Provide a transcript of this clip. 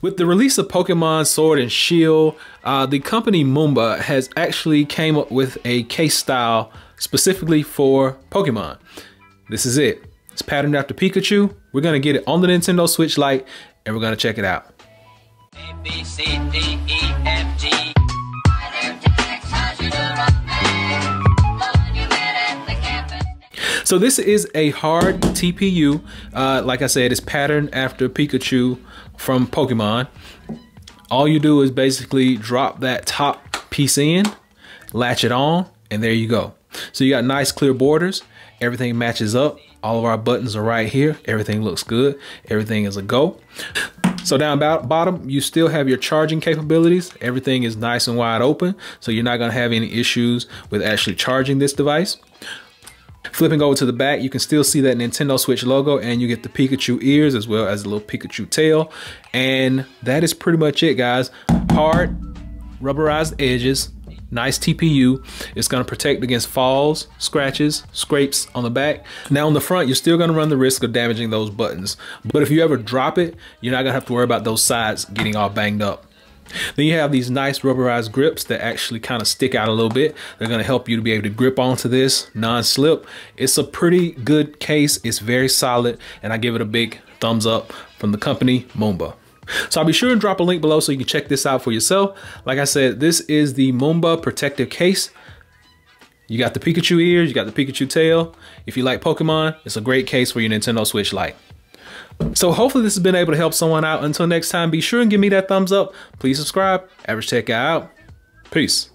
With the release of Pokemon Sword and Shield, uh, the company Mumba has actually came up with a case style specifically for Pokemon. This is it. It's patterned after Pikachu. We're gonna get it on the Nintendo Switch Lite and we're gonna check it out. A, B, C, D, E, So this is a hard TPU. Uh, like I said, it's patterned after Pikachu from Pokemon. All you do is basically drop that top piece in, latch it on, and there you go. So you got nice clear borders. Everything matches up. All of our buttons are right here. Everything looks good. Everything is a go. So down bottom, you still have your charging capabilities. Everything is nice and wide open, so you're not gonna have any issues with actually charging this device. Flipping over to the back, you can still see that Nintendo Switch logo and you get the Pikachu ears as well as a little Pikachu tail. And that is pretty much it, guys. Hard, rubberized edges, nice TPU. It's gonna protect against falls, scratches, scrapes on the back. Now on the front, you're still gonna run the risk of damaging those buttons. But if you ever drop it, you're not gonna have to worry about those sides getting all banged up. Then you have these nice rubberized grips that actually kind of stick out a little bit. They're going to help you to be able to grip onto this non-slip. It's a pretty good case. It's very solid and I give it a big thumbs up from the company Mumba. So I'll be sure and drop a link below so you can check this out for yourself. Like I said, this is the Mumba protective case. You got the Pikachu ears, you got the Pikachu tail. If you like Pokemon, it's a great case for your Nintendo Switch Lite. So hopefully this has been able to help someone out. Until next time, be sure and give me that thumbs up. Please subscribe. Average Tech out. Peace.